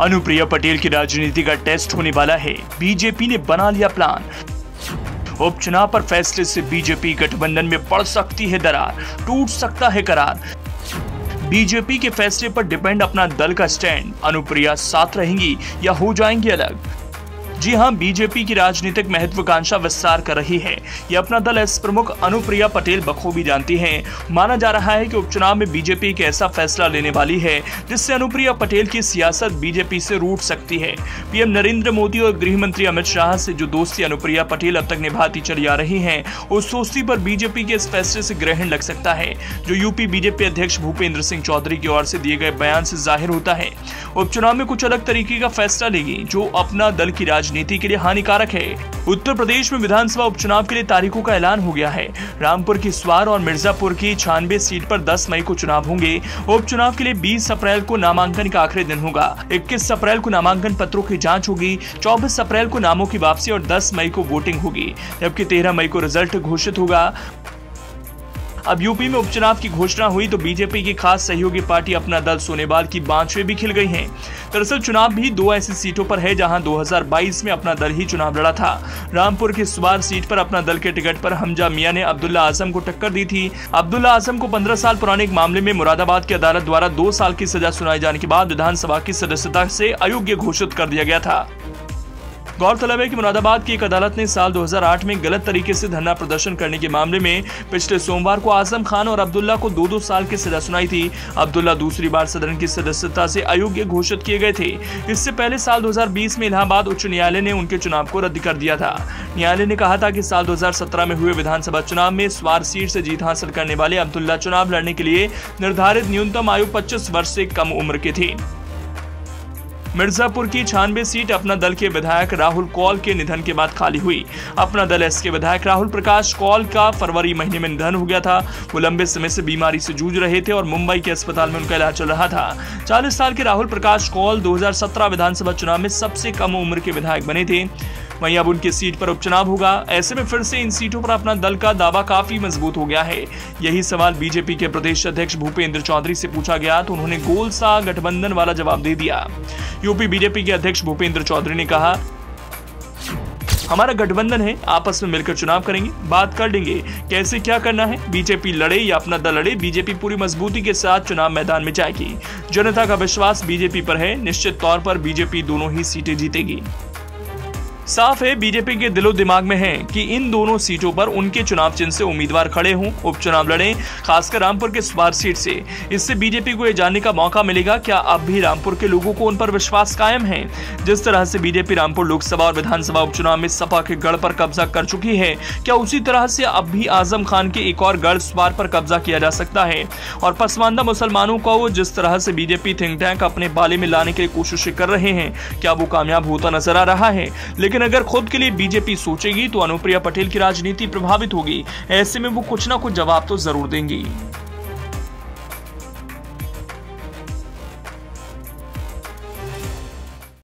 अनुप्रिया पटेल की राजनीति का टेस्ट होने वाला है। बीजेपी ने बना लिया प्लान उपचुनाव पर फैसले से बीजेपी गठबंधन में पड़ सकती है दरार, टूट सकता है करार। बीजेपी के फैसले पर डिपेंड अपना दल का स्टैंड अनुप्रिया साथ रहेंगी या हो जाएँगी अलग। जी हाँ बीजेपी की राजनीतिक महत्वाकांक्षा विस्तार कर रही है। ये अपना दल एस प्रमुख अनुप्रिया पटेल बखूबी जानती हैं। माना जा रहा है कि उपचुनाव में बीजेपी एक ऐसा फैसला लेने वाली है, जिससे अनुप्रिया पटेल की सियासत बीजेपी से रूट सकती है। पीएम नरेंद्र मोदी और गृह मंत्री अमित शाह से जो दोस्ती अनुप्रिया पटेल अब तक निभाती चली आ रही है, उस दोस्ती पर बीजेपी के इस फैसले से ग्रहण लग सकता है, जो यूपी बीजेपी अध्यक्ष भूपेंद्र सिंह चौधरी की ओर से दिए गए बयान से ज़ाहिर होता है। उपचुनाव में कुछ अलग तरीके का फैसला लेगी, जो अपना दल की राजनीति राजनीति के लिए हानिकारक है। उत्तर प्रदेश में विधानसभा उपचुनाव के लिए तारीखों का ऐलान हो गया है। रामपुर की स्वार और मिर्जापुर की छानबे सीट पर 10 मई को चुनाव होंगे। उपचुनाव के लिए 20 अप्रैल को नामांकन का आखिरी दिन होगा। 21 अप्रैल को नामांकन पत्रों की जाँच होगी। 24 अप्रैल को नामों की वापसी और 10 मई को वोटिंग होगी। जबकि 13 मई को रिज़ल्ट घोषित होगा। अब यूपी में उपचुनाव की घोषणा हुई तो बीजेपी की खास सहयोगी पार्टी अपना दल सोनेवाल की बांछे भी खिल गई है। दरअसल चुनाव भी दो ऐसी सीटों पर है जहाँ 2022 में अपना दल ही चुनाव लड़ा था। रामपुर की सुबार सीट पर अपना दल के टिकट पर हमजा मियाँ ने अब्दुल्ला आज़म को टक्कर दी थी। अब्दुल्ला आज़म को पंद्रह साल पुराने एक मामले में मुरादाबाद की अदालत द्वारा दो साल की सजा सुनाए जाने के बाद विधानसभा की सदस्यता से अयोग्य घोषित कर दिया गया था। गौरतलब है कि मुरादाबाद की एक अदालत ने साल 2008 में गलत तरीके से धरना प्रदर्शन करने के मामले में पिछले सोमवार को आज़म खान और अब्दुल्ला को दो दो साल की सजा सुनाई थी। अब्दुल्ला दूसरी बार सदन की सदस्यता से अयोग्य घोषित किए गए थे। इससे पहले साल 2020 में इलाहाबाद उच्च न्यायालय ने उनके चुनाव को रद्द कर दिया था। न्यायालय ने कहा था कि साल 2017 में हुए विधानसभा चुनाव में स्वार सीट से जीत हासिल करने वाले अब्दुल्ला चुनाव लड़ने के लिए निर्धारित न्यूनतम आयु पच्चीस वर्ष से कम उम्र के थे। मिर्जापुर की छानबे सीट अपना दल के विधायक राहुल कौल के निधन के बाद खाली हुई। अपना दल एस के विधायक राहुल प्रकाश कौल का फरवरी महीने में निधन हो गया था। वो लंबे समय से बीमारी से जूझ रहे थे और मुंबई के अस्पताल में उनका इलाज चल रहा था। चालीस साल के राहुल प्रकाश कौल दो हज़ार सत्रह विधानसभा चुनाव में सबसे कम उम्र के विधायक बने थे। वहीं अब उनकी सीट पर उपचुनाव होगा। ऐसे में फिर से इन सीटों पर अपना दल का दावा काफ़ी मज़बूत हो गया है। यही सवाल बीजेपी के प्रदेश अध्यक्ष भूपेंद्र चौधरी से पूछा गया तो उन्होंने गोल सा गठबंधन वाला जवाब दे दिया। यूपी बीजेपी के अध्यक्ष भूपेंद्र चौधरी ने कहा, हमारा गठबंधन है, आपस में मिलकर चुनाव करेंगे, बात कर लेंगे, कैसे क्या करना है, बीजेपी लड़े या अपना दल लड़े, बीजेपी पूरी मजबूती के साथ चुनाव मैदान में जाएगी। जनता का विश्वास बीजेपी पर है, निश्चित तौर पर बीजेपी दोनों ही सीटें जीतेगी। साफ़ है बीजेपी के दिलो दिमाग में है कि इन दोनों सीटों पर उनके चुनाव चिन्ह से उम्मीदवार खड़े हों, उपचुनाव लड़े, खासकर रामपुर के स्वार सीट से। इससे बीजेपी को यह जानने का मौका मिलेगा, क्या अब भी रामपुर के लोगों को उन पर विश्वास कायम है? जिस तरह से बीजेपी रामपुर लोकसभा और विधानसभा उपचुनाव में सपा के गढ़ पर कब्जा कर चुकी है, क्या उसी तरह से अब भी आज़म खान के एक और गढ़ स्वार पर कब्जा किया जा सकता है? और पसमानदा मुसलमानों को जिस तरह से बीजेपी थिंक टैंक अपने बाले में लाने के लिए कोशिशें कर रहे हैं, क्या वो कामयाब होता नज़र आ रहा है? लेकिन लेकिन अगर खुद के लिए बीजेपी सोचेगी तो अनुप्रिया पटेल की राजनीति प्रभावित होगी। ऐसे में वो कुछ ना कुछ जवाब तो ज़रूर देंगी।